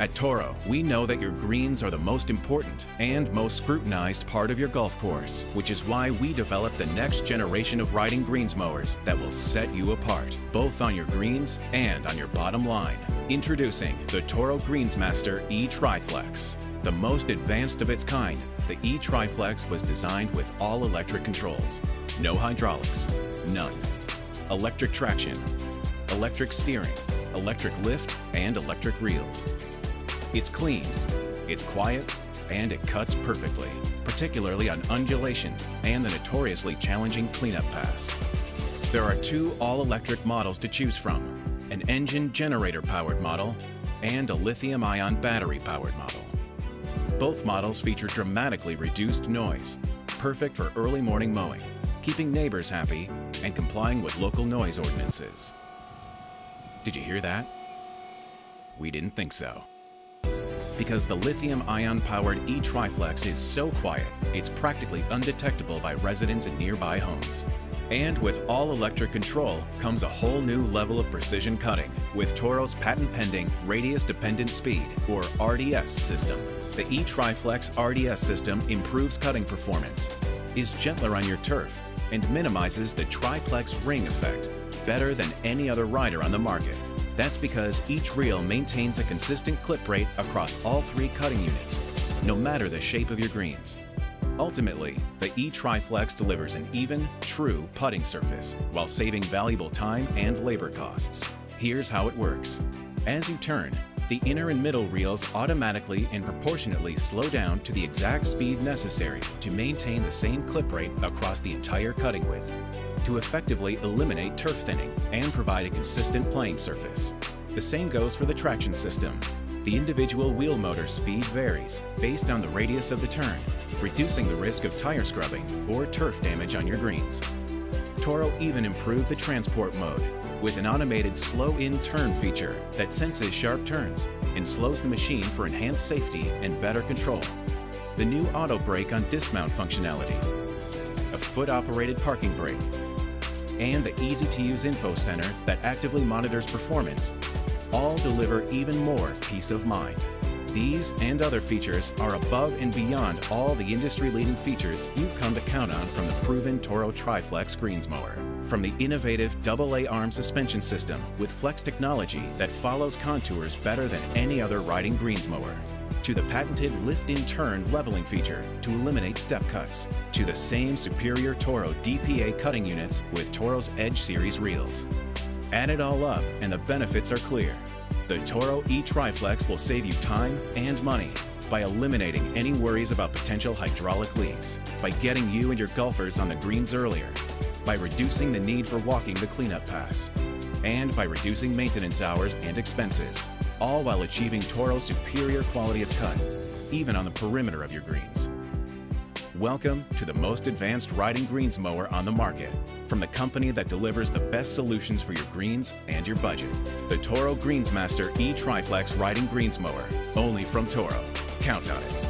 At Toro, we know that your greens are the most important and most scrutinized part of your golf course, which is why we developed the next generation of riding greens mowers that will set you apart, both on your greens and on your bottom line. Introducing the Toro Greensmaster E-Triflex. The most advanced of its kind, the E-Triflex was designed with all-electric controls. No hydraulics, none. Electric traction, electric steering, electric lift, and electric reels. It's clean, it's quiet, and it cuts perfectly, particularly on undulations and the notoriously challenging cleanup pass. There are two all-electric models to choose from, an engine generator-powered model and a lithium-ion battery-powered model. Both models feature dramatically reduced noise, perfect for early morning mowing, keeping neighbors happy, and complying with local noise ordinances. Did you hear that? We didn't think so because the lithium-ion powered e-Triflex is so quiet, it's practically undetectable by residents in nearby homes. And with all-electric control comes a whole new level of precision cutting with Toro's patent-pending Radius-Dependent Speed, or RDS system. The e-Triflex RDS system improves cutting performance, is gentler on your turf, and minimizes the triplex ring effect better than any other rider on the market. That's because each reel maintains a consistent clip rate across all three cutting units, no matter the shape of your greens. Ultimately, the E-Triflex delivers an even, true putting surface while saving valuable time and labor costs. Here's how it works. As you turn, the inner and middle reels automatically and proportionately slow down to the exact speed necessary to maintain the same clip rate across the entire cutting width to effectively eliminate turf thinning and provide a consistent playing surface. The same goes for the traction system. The individual wheel motor speed varies based on the radius of the turn, reducing the risk of tire scrubbing or turf damage on your greens. Toro even improved the transport mode with an automated slow-in turn feature that senses sharp turns and slows the machine for enhanced safety and better control. The new auto brake on dismount functionality, a foot-operated parking brake, and the easy-to-use info center that actively monitors performance all deliver even more peace of mind. These and other features are above and beyond all the industry-leading features you've come to count on from the proven Toro Triflex greens mower. From the innovative AA arm suspension system with flex technology that follows contours better than any other riding greens mower, to the patented lift-in-turn leveling feature to eliminate step cuts, to the same superior Toro DPA cutting units with Toro's Edge Series reels. Add it all up and the benefits are clear. The Toro e-Triflex will save you time and money by eliminating any worries about potential hydraulic leaks, by getting you and your golfers on the greens earlier, by reducing the need for walking the cleanup pass, and by reducing maintenance hours and expenses, all while achieving Toro's superior quality of cut, even on the perimeter of your greens. Welcome to the most advanced riding greens mower on the market, from the company that delivers the best solutions for your greens and your budget. The Toro Greensmaster E-Triflex Riding Greens Mower, only from Toro. Count on it.